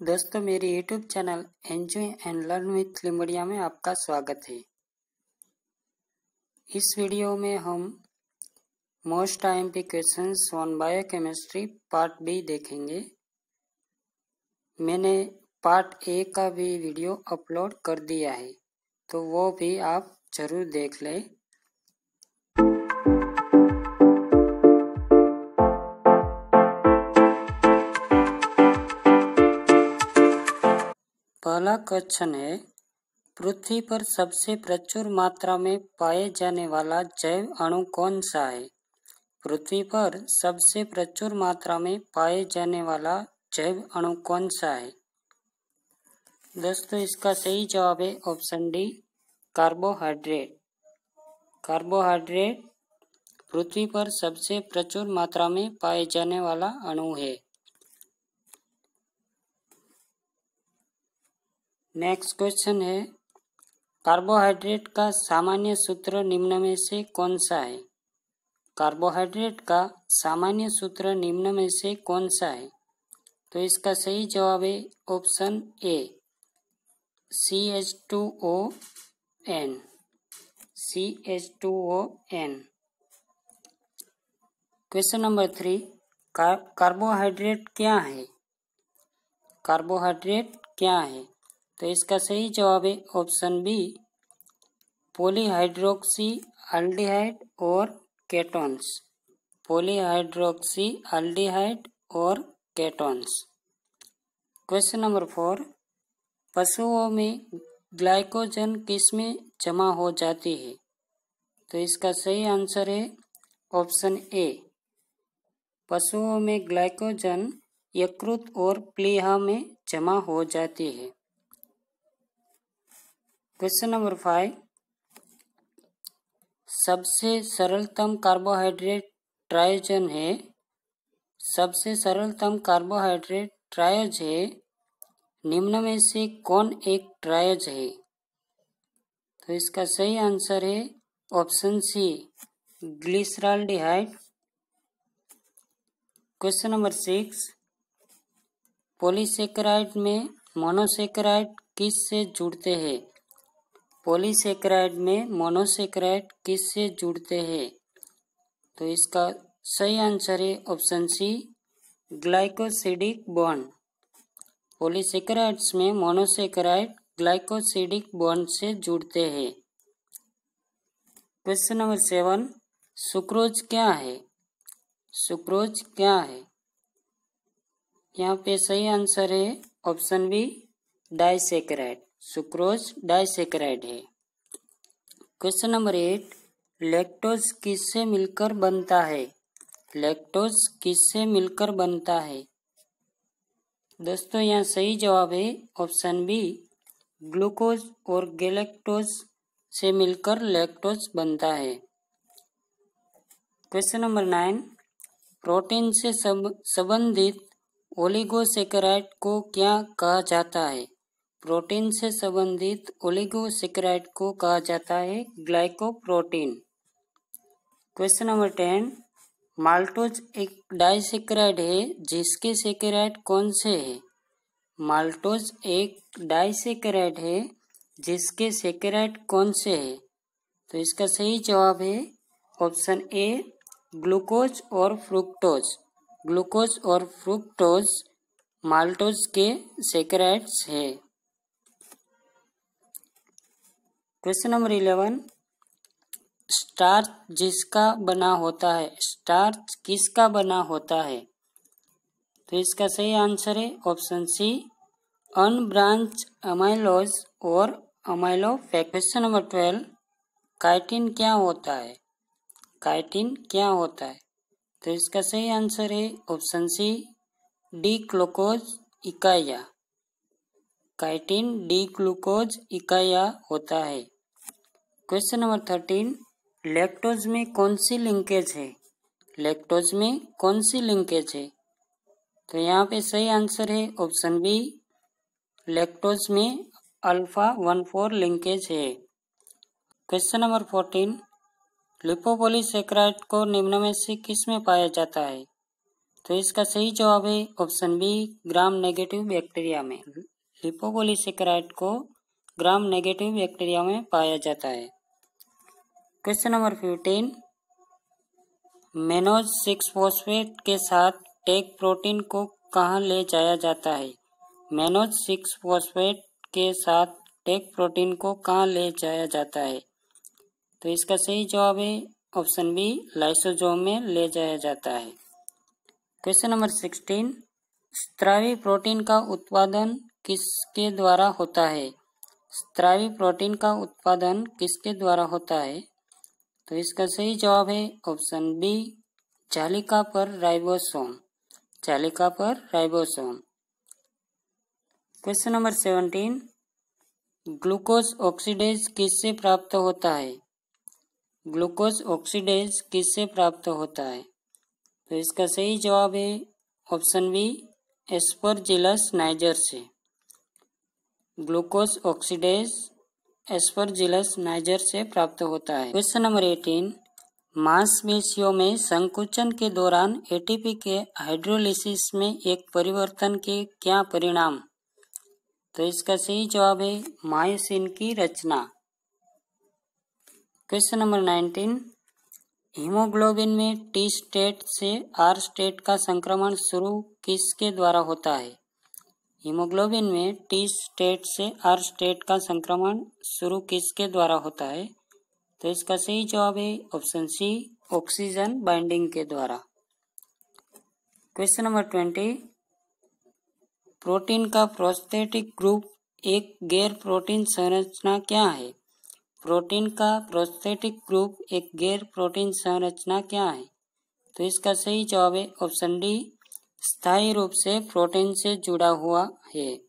दोस्तों, मेरे YouTube channel enjoy and learn with Limbadiya में आपका स्वागत है। इस वीडियो में हम most I P question on biochemistry part B देखेंगे। मैंने पार्ट ए का भी वीडियो अपलोड कर दिया है तो वो भी आप ज़रूर देख लें। पहला क्वेश्चन है। पृथ्वी पर सबसे प्रचुर मात्रा में पाए जाने वाला जैव अणु कौन सा है? पृथ्वी पर सबसे प्रचुर मात्रा में पाए जाने वाला जैव अणु कौन सा है? दोस्तों, इसका सही जवाब है ऑप्शन डी, कार्बोहाइड्रेट। कार्बोहाइड्रेट पृथ्वी पर सबसे प्रचुर मात्रा में पाए जाने वाला अणु है। नेक्स्ट क्वेश्चन है कार्बोहाइड्रेट का सामान्य सूत्र निम्न में से कौन सा है? कार्बोहाइड्रेट का सामान्य सूत्र निम्न में से कौन सा है? तो इसका सही जवाब है option A C H two O N C H two O N question number three carbohydrate क्या है? कार्बोहाइड्रेट क्या है? तो इसका सही जवाब है ऑप्शन बी पोलीहाइड्रोक्सी अल्डिहाइड और केटोन्स। पोलीहाइड्रोक्सी अल्डिहाइड और केटोन्स। क्वेश्चन नंबर फोर, पशुओं में ग्लाइकोजन किसमें जमा हो जाती है? तो इसका सही आंसर है ऑप्शन ए, पशुओं में ग्लाइकोजन यकृत और प्लीहा में जमा हो जाती है। Question number five. सबसे सरलतम कार्बोहाइड्रेट ट्रायोजन है। सबसे सरलतम कार्बोहाइड्रेट ट्रायोज है। निम्न में से कौन एक ट्रायोज है? तो इसका सही आंसर है option C glyceraldehyde question number six, polysaccharide में मोनोसेक्राइड किस से जुड़ते हैं? पॉलीसेक्राइड में मोनोसेक्राइड किस से जुड़ते हैं? तो इसका सही आंसर है option C, glycosidic bond. Polysaccharides में मोनोसेक्राइड ग्लाइकोसिडिक बॉन्ड से जुड़ते हैं। क्वेश्चन नंबर सेवन, सुक्रोज क्या है? सुक्रोज क्या है? यहाँ पे सही आंसर है option B, disaccharide. Sucrose disaccharide है। क्वेश्चन नंबर एट लैक्टोज किससे मिलकर बनता है? लैक्टोज किससे मिलकर बनता है? दोस्तों, यहाँ सही जवाब है ऑप्शन बी ग्लूकोज और गैलेक्टोज से मिलकर लैक्टोज बनता है। क्वेश्चन नंबर नाइन, प्रोटीन से संबंधित ओलिगोसेकेराइड को क्या कहा जाता है? प्रोटीन से संबंधित ओलिगोसेक्राइड को कहा जाता है glycoprotein. Question number ten, maltose एक डाइसेक्राइड है, जिसके सेक्राइड कौन से है? माल्टोज एक डाइसेक्राइड है, जिसके सेक्राइड कौन से है? तो इसका सही जवाब है ऑप्शन ए, ग्लूकोज और फ्रुक्टोज। ग्लूकोज और फ्रुक्टोज माल्टोज के सेक्राइड्स है। क्वेश्चन नंबर इलेवन स्टार्च जिसका बना होता है स्टार्च किसका बना होता है? तो इसका सही आंसर है ऑप्शन सी अनब्रांच अमाइलोज और amylopectin question number twelve, chitin क्या होता है? काइटिन क्या होता है? तो इसका सही आंसर है ऑप्शन सी डी ग्लूकोज इकाइया। काइटिन डी ग्लूकोज इकाया होता है। क्वेश्चन नंबर थर्टीन लैक्टोज में कौन सी लिंकेज है? लैक्टोज में कौन सी लिंकेज है? तो यहाँ पे सही आंसर है ऑप्शन बी लैक्टोज में अल्फ़ा वन फोर लिंकेज है। क्वेश्चन नंबर फोर्टीन लिपोपोलीसेक्राइड को निम्न में से किसमें पाया जाता है? तो इसका सही जवाब है option B gram negative bacteria में। लिपोपोलिसेकेराइड को ग्राम नेगेटिव बैक्टीरिया में पाया जाता है। Question number fifteen mannose six phosphate के साथ टेक प्रोटीन को कहाँ ले जाया जाता है? मेनोज सिक्स फोस्फेट के साथ टेक प्रोटीन को कहाँ ले जाया जाता है? तो इसका सही जवाब है ऑप्शन बी लाइसोजोम में ले जाया जाता है। क्वेश्चन नंबर सिक्सटीन स्त्रावी प्रोटीन का उत्पादन किसके द्वारा होता है? स्त्रावी प्रोटीन का उत्पादन किसके द्वारा होता है? तो इसका सही जवाब है ऑप्शन बी, जालिका पर राइबोसोम। जालिका पर ribosome. Question number seventeen, glucose oxidase किससे प्राप्त होता है? ग्लूकोज ऑक्सीडेज किससे प्राप्त होता है? तो इसका सही जवाब है ऑप्शन बी, एस्परजिलस नाइजर से। ग्लूकोज ऑक्सीडेज एस्परजिलस नाइजर से प्राप्त होता है। क्वेश्चन नंबर एटीन मांसपेशियों में संकुचन के दौरान एटीपी के हाइड्रोलिसिस में एक परिवर्तन के क्या परिणाम? तो इसका सही जवाब है मायोसिन की रचना। क्वेश्चन नंबर नाइनटीन हीमोग्लोबिन में टी स्टेट से आर स्टेट का संक्रमण शुरू किसके द्वारा होता है? हीमोग्लोबिन में टी स्टेट से आर स्टेट का संक्रमण शुरू किसके द्वारा होता है? तो इसका सही जवाब है ऑप्शन सी ऑक्सीजन बाइंडिंग के द्वारा। क्वेश्चन नंबर ट्वेंटी प्रोटीन का प्रोस्थेटिक ग्रुप एक गैर प्रोटीन संरचना क्या है? प्रोटीन का प्रोस्थेटिक ग्रुप एक गैर प्रोटीन संरचना क्या है? तो इसका सही जवाब है ऑप्शन डी स्थायी रूप से प्रोटीन से जुड़ा हुआ है।